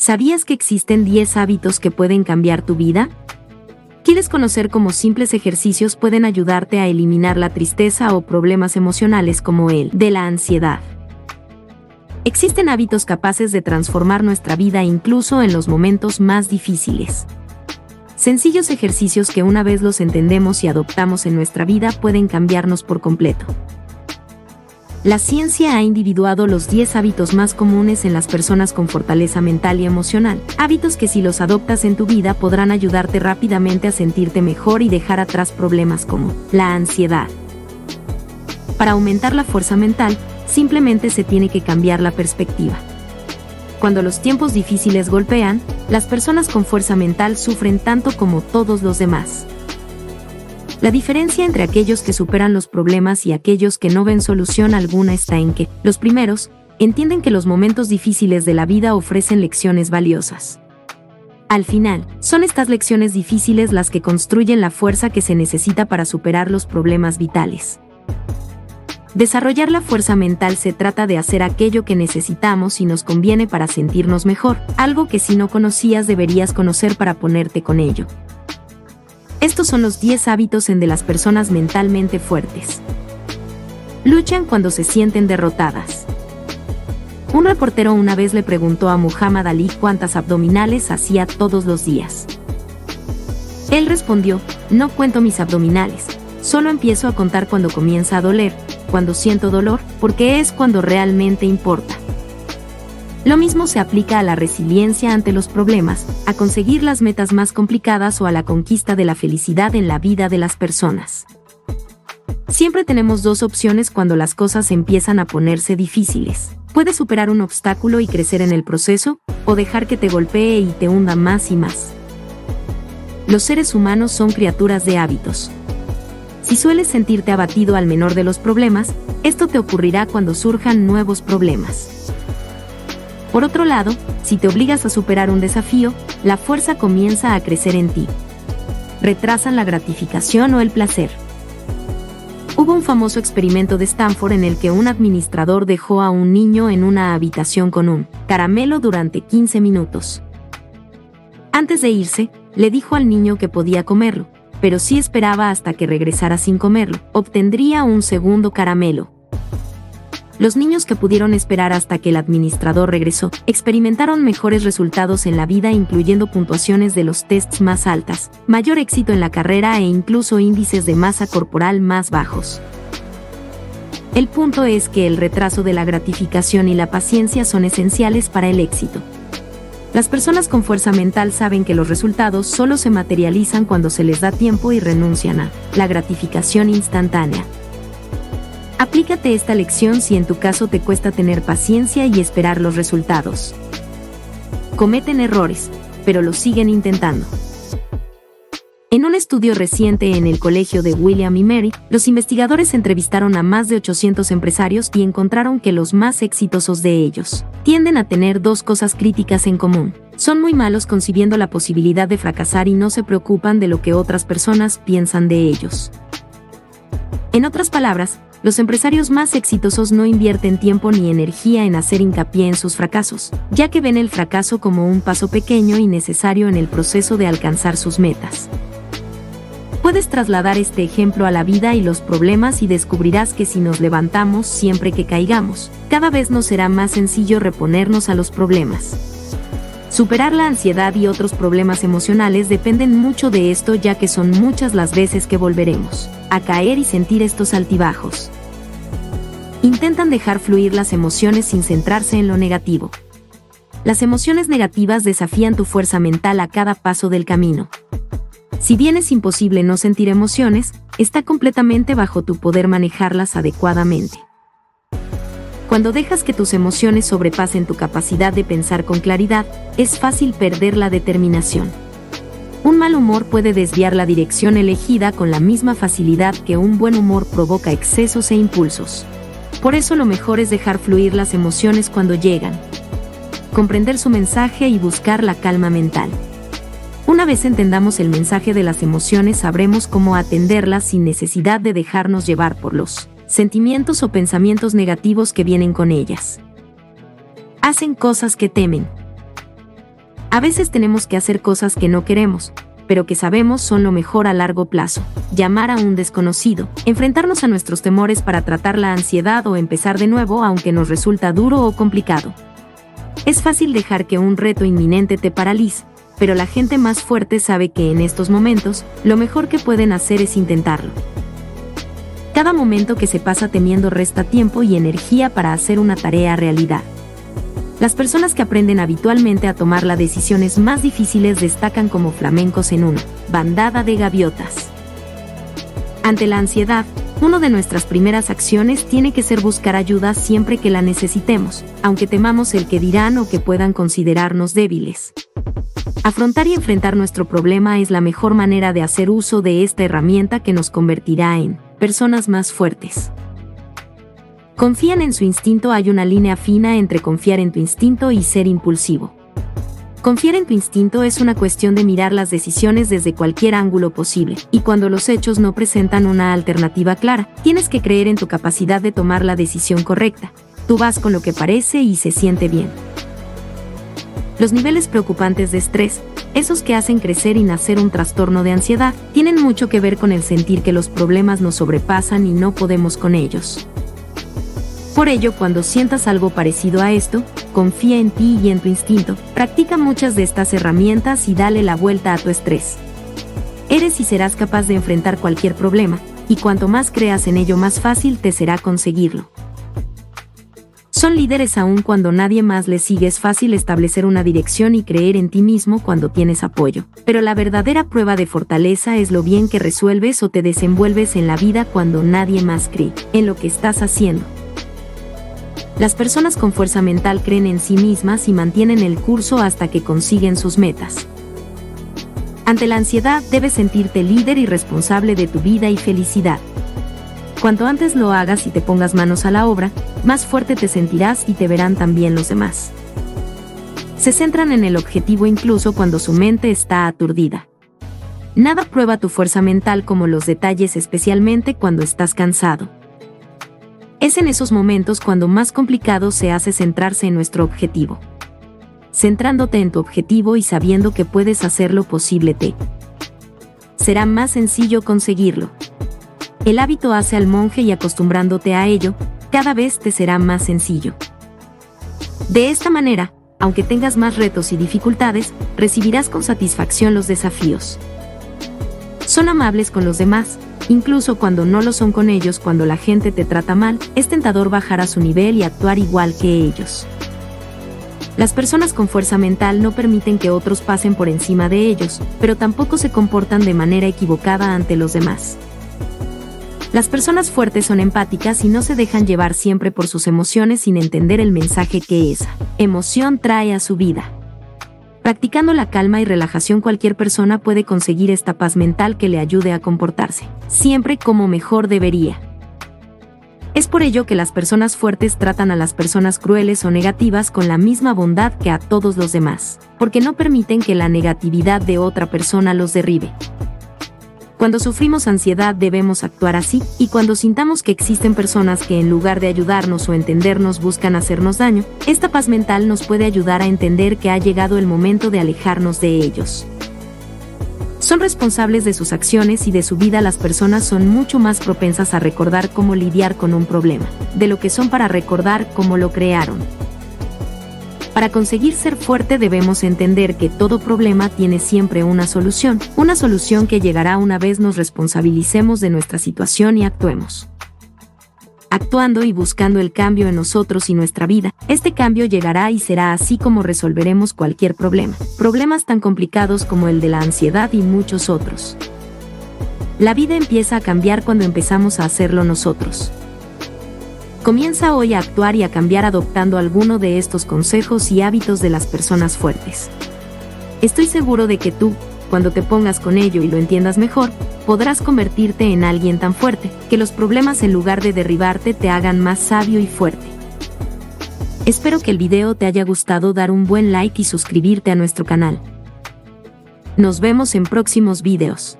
¿Sabías que existen 10 hábitos que pueden cambiar tu vida? ¿Quieres conocer cómo simples ejercicios pueden ayudarte a eliminar la tristeza o problemas emocionales como el de la ansiedad? Existen hábitos capaces de transformar nuestra vida incluso en los momentos más difíciles. Sencillos ejercicios que una vez los entendemos y adoptamos en nuestra vida pueden cambiarnos por completo. La ciencia ha individuado los 10 hábitos más comunes en las personas con fortaleza mental y emocional, hábitos que si los adoptas en tu vida podrán ayudarte rápidamente a sentirte mejor y dejar atrás problemas como la ansiedad. Para aumentar la fuerza mental, simplemente se tiene que cambiar la perspectiva. Cuando los tiempos difíciles golpean, las personas con fuerza mental sufren tanto como todos los demás. La diferencia entre aquellos que superan los problemas y aquellos que no ven solución alguna está en que, los primeros, entienden que los momentos difíciles de la vida ofrecen lecciones valiosas. Al final, son estas lecciones difíciles las que construyen la fuerza que se necesita para superar los problemas vitales. Desarrollar la fuerza mental se trata de hacer aquello que necesitamos y nos conviene para sentirnos mejor, algo que si no conocías deberías conocer para ponerte con ello. Estos son los 10 hábitos en de las personas mentalmente fuertes. Luchan cuando se sienten derrotadas. Un reportero una vez le preguntó a Muhammad Ali cuántas abdominales hacía todos los días. Él respondió, no cuento mis abdominales, solo empiezo a contar cuando comienza a doler, cuando siento dolor, porque es cuando realmente importa. Lo mismo se aplica a la resiliencia ante los problemas, a conseguir las metas más complicadas o a la conquista de la felicidad en la vida de las personas. Siempre tenemos dos opciones cuando las cosas empiezan a ponerse difíciles. Puedes superar un obstáculo y crecer en el proceso, o dejar que te golpee y te hunda más y más. Los seres humanos son criaturas de hábitos. Si sueles sentirte abatido al menor de los problemas, esto te ocurrirá cuando surjan nuevos problemas. Por otro lado, si te obligas a superar un desafío, la fuerza comienza a crecer en ti. Retrasan la gratificación o el placer. Hubo un famoso experimento de Stanford en el que un administrador dejó a un niño en una habitación con un caramelo durante 15 minutos. Antes de irse, le dijo al niño que podía comerlo, pero si esperaba hasta que regresara sin comerlo, obtendría un segundo caramelo. Los niños que pudieron esperar hasta que el administrador regresó experimentaron mejores resultados en la vida incluyendo puntuaciones de los tests más altas, mayor éxito en la carrera e incluso índices de masa corporal más bajos. El punto es que el retraso de la gratificación y la paciencia son esenciales para el éxito. Las personas con fuerza mental saben que los resultados solo se materializan cuando se les da tiempo y renuncian a la gratificación instantánea. Aplícate esta lección si en tu caso te cuesta tener paciencia y esperar los resultados. Cometen errores, pero lo siguen intentando. En un estudio reciente en el colegio de William y Mary, los investigadores entrevistaron a más de 800 empresarios y encontraron que los más exitosos de ellos tienden a tener dos cosas críticas en común. Son muy malos concibiendo la posibilidad de fracasar y no se preocupan de lo que otras personas piensan de ellos. En otras palabras, los empresarios más exitosos no invierten tiempo ni energía en hacer hincapié en sus fracasos, ya que ven el fracaso como un paso pequeño y necesario en el proceso de alcanzar sus metas. Puedes trasladar este ejemplo a la vida y los problemas y descubrirás que si nos levantamos siempre que caigamos, cada vez nos será más sencillo reponernos a los problemas. Superar la ansiedad y otros problemas emocionales dependen mucho de esto ya que son muchas las veces que volveremos a caer y sentir estos altibajos. Intentan dejar fluir las emociones sin centrarse en lo negativo. Las emociones negativas desafían tu fuerza mental a cada paso del camino. Si bien es imposible no sentir emociones, está completamente bajo tu poder manejarlas adecuadamente. Cuando dejas que tus emociones sobrepasen tu capacidad de pensar con claridad, es fácil perder la determinación. Un mal humor puede desviar la dirección elegida con la misma facilidad que un buen humor provoca excesos e impulsos. Por eso lo mejor es dejar fluir las emociones cuando llegan. Comprender su mensaje y buscar la calma mental. Una vez entendamos el mensaje de las emociones sabremos cómo atenderlas sin necesidad de dejarnos llevar por los sentimientos o pensamientos negativos que vienen con ellas. Hacen cosas que temen. A veces tenemos que hacer cosas que no queremos, pero que sabemos son lo mejor a largo plazo. Llamar a un desconocido, enfrentarnos a nuestros temores para tratar la ansiedad o empezar de nuevo aunque nos resulta duro o complicado. Es fácil dejar que un reto inminente te paralice, pero la gente más fuerte sabe que en estos momentos, lo mejor que pueden hacer es intentarlo. Cada momento que se pasa temiendo resta tiempo y energía para hacer una tarea realidad. Las personas que aprenden habitualmente a tomar las decisiones más difíciles destacan como flamencos en una bandada de gaviotas. Ante la ansiedad, una de nuestras primeras acciones tiene que ser buscar ayuda siempre que la necesitemos, aunque temamos el que dirán o que puedan considerarnos débiles. Afrontar y enfrentar nuestro problema es la mejor manera de hacer uso de esta herramienta que nos convertirá en personas más fuertes. Confían en su instinto hay una línea fina entre confiar en tu instinto y ser impulsivo. Confiar en tu instinto es una cuestión de mirar las decisiones desde cualquier ángulo posible, y cuando los hechos no presentan una alternativa clara, tienes que creer en tu capacidad de tomar la decisión correcta. Tú vas con lo que parece y se siente bien. Los niveles preocupantes de estrés, esos que hacen crecer y nacer un trastorno de ansiedad, tienen mucho que ver con el sentir que los problemas nos sobrepasan y no podemos con ellos. Por ello, cuando sientas algo parecido a esto, confía en ti y en tu instinto, practica muchas de estas herramientas y dale la vuelta a tu estrés. Eres y serás capaz de enfrentar cualquier problema, y cuanto más creas en ello más fácil te será conseguirlo. Son líderes aún cuando nadie más les sigue es fácil establecer una dirección y creer en ti mismo cuando tienes apoyo, pero la verdadera prueba de fortaleza es lo bien que resuelves o te desenvuelves en la vida cuando nadie más cree en lo que estás haciendo. Las personas con fuerza mental creen en sí mismas y mantienen el curso hasta que consiguen sus metas. Ante la ansiedad debes sentirte líder y responsable de tu vida y felicidad. Cuanto antes lo hagas y te pongas manos a la obra, más fuerte te sentirás y te verán también los demás. Se centran en el objetivo incluso cuando su mente está aturdida. Nada prueba tu fuerza mental como los detalles especialmente cuando estás cansado. Es en esos momentos cuando más complicado se hace centrarse en nuestro objetivo. Centrándote en tu objetivo y sabiendo que puedes hacer lo posible te será más sencillo conseguirlo. El hábito hace al monje y acostumbrándote a ello, cada vez te será más sencillo. De esta manera, aunque tengas más retos y dificultades, recibirás con satisfacción los desafíos. Son amables con los demás, incluso cuando no lo son con ellos, cuando la gente te trata mal, es tentador bajar a su nivel y actuar igual que ellos. Las personas con fuerza mental no permiten que otros pasen por encima de ellos, pero tampoco se comportan de manera equivocada ante los demás. Las personas fuertes son empáticas y no se dejan llevar siempre por sus emociones sin entender el mensaje que esa emoción trae a su vida. Practicando la calma y relajación cualquier persona puede conseguir esta paz mental que le ayude a comportarse, siempre como mejor debería. Es por ello que las personas fuertes tratan a las personas crueles o negativas con la misma bondad que a todos los demás, porque no permiten que la negatividad de otra persona los derribe. Cuando sufrimos ansiedad debemos actuar así, y cuando sintamos que existen personas que en lugar de ayudarnos o entendernos buscan hacernos daño, esta paz mental nos puede ayudar a entender que ha llegado el momento de alejarnos de ellos. Son responsables de sus acciones y de su vida las personas son mucho más propensas a recordar cómo lidiar con un problema, de lo que son para recordar cómo lo crearon. Para conseguir ser fuerte debemos entender que todo problema tiene siempre una solución, una solución que llegará una vez nos responsabilicemos de nuestra situación y actuemos. Actuando y buscando el cambio en nosotros y nuestra vida, este cambio llegará y será así como resolveremos cualquier problema, problemas tan complicados como el de la ansiedad y muchos otros. La vida empieza a cambiar cuando empezamos a hacerlo nosotros. Comienza hoy a actuar y a cambiar adoptando alguno de estos consejos y hábitos de las personas fuertes. Estoy seguro de que tú, cuando te pongas con ello y lo entiendas mejor, podrás convertirte en alguien tan fuerte, que los problemas en lugar de derribarte te hagan más sabio y fuerte. Espero que el video te haya gustado dar un buen like y suscribirte a nuestro canal. Nos vemos en próximos videos.